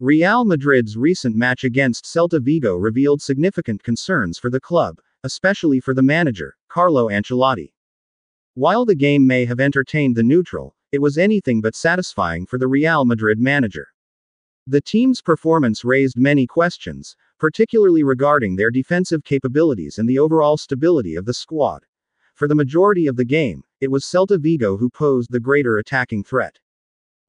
Real Madrid's recent match against Celta Vigo revealed significant concerns for the club, especially for the manager, Carlo Ancelotti. While the game may have entertained the neutral, it was anything but satisfying for the Real Madrid manager. The team's performance raised many questions, particularly regarding their defensive capabilities and the overall stability of the squad. For the majority of the game, it was Celta Vigo who posed the greater attacking threat.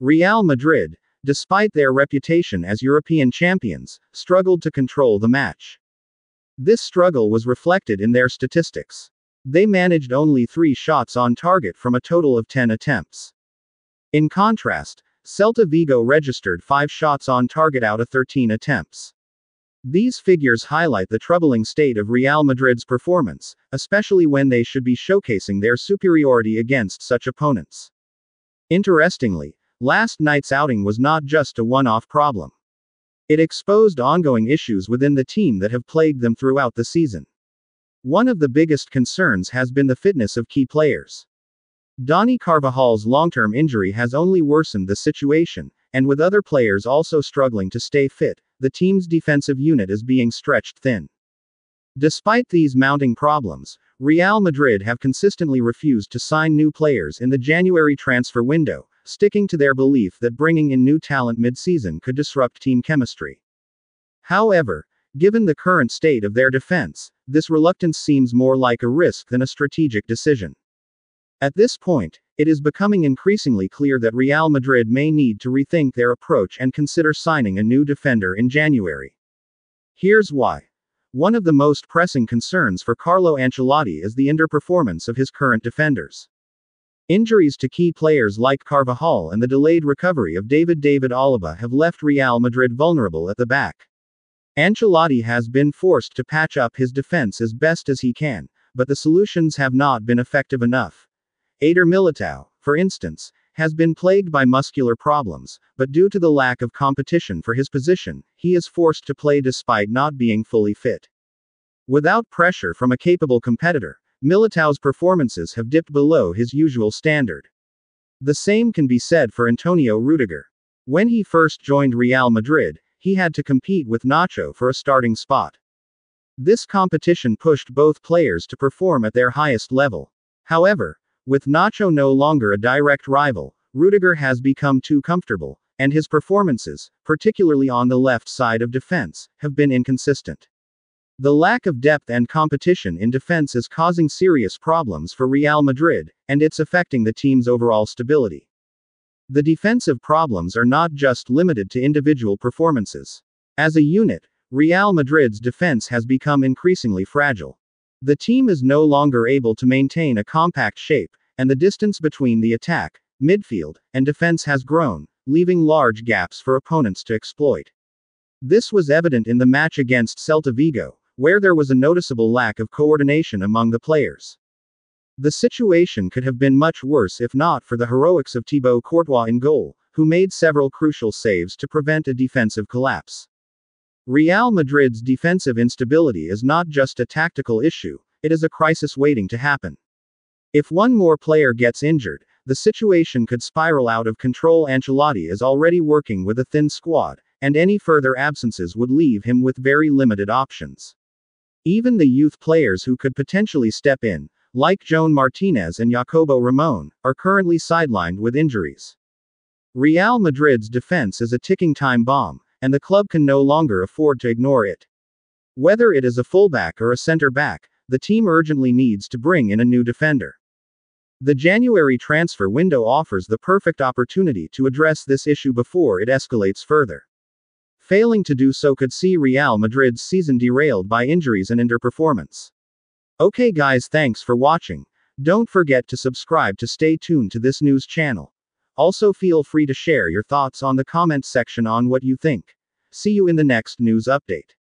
Real Madrid, despite their reputation as European champions, struggled to control the match. This struggle was reflected in their statistics. They managed only three shots on target from a total of 10 attempts. In contrast, Celta Vigo registered five shots on target out of 13 attempts. These figures highlight the troubling state of Real Madrid's performance, especially when they should be showcasing their superiority against such opponents. Interestingly, last night's outing was not just a one off problem. It exposed ongoing issues within the team that have plagued them throughout the season. One of the biggest concerns has been the fitness of key players. Dani Carvajal's long term injury has only worsened the situation, and with other players also struggling to stay fit, the team's defensive unit is being stretched thin. Despite these mounting problems, Real Madrid have consistently refused to sign new players in the January transfer window, sticking to their belief that bringing in new talent mid season could disrupt team chemistry. However, given the current state of their defense, this reluctance seems more like a risk than a strategic decision. At this point, it is becoming increasingly clear that Real Madrid may need to rethink their approach and consider signing a new defender in January. Here's why. One of the most pressing concerns for Carlo Ancelotti is the underperformance of his current defenders. Injuries to key players like Carvajal and the delayed recovery of David David Alaba have left Real Madrid vulnerable at the back. Ancelotti has been forced to patch up his defense as best as he can, but the solutions have not been effective enough. Eder Militao, for instance, has been plagued by muscular problems, but due to the lack of competition for his position, he is forced to play despite not being fully fit. Without pressure from a capable competitor, Militao's performances have dipped below his usual standard. The same can be said for Antonio Rudiger. When he first joined Real Madrid, he had to compete with Nacho for a starting spot. This competition pushed both players to perform at their highest level. However, with Nacho no longer a direct rival, Rudiger has become too comfortable, and his performances, particularly on the left side of defense, have been inconsistent. The lack of depth and competition in defense is causing serious problems for Real Madrid, and it's affecting the team's overall stability. The defensive problems are not just limited to individual performances. As a unit, Real Madrid's defense has become increasingly fragile. The team is no longer able to maintain a compact shape, and the distance between the attack, midfield, and defense has grown, leaving large gaps for opponents to exploit. This was evident in the match against Celta Vigo, where there was a noticeable lack of coordination among the players. The situation could have been much worse if not for the heroics of Thibaut Courtois in goal, who made several crucial saves to prevent a defensive collapse. Real Madrid's defensive instability is not just a tactical issue, it is a crisis waiting to happen. If one more player gets injured, the situation could spiral out of control. Ancelotti is already working with a thin squad, and any further absences would leave him with very limited options. Even the youth players who could potentially step in, like Joan Martinez and Jacobo Ramon, are currently sidelined with injuries. Real Madrid's defense is a ticking time bomb, and the club can no longer afford to ignore it. Whether it is a fullback or a center back, the team urgently needs to bring in a new defender. The January transfer window offers the perfect opportunity to address this issue before it escalates further. Failing to do so could see Real Madrid's season derailed by injuries and underperformance. Okay guys thanks for watching. Don't forget to subscribe to stay tuned to this news channel. Also feel free to share your thoughts on the comment section on what you think. See you in the next news update.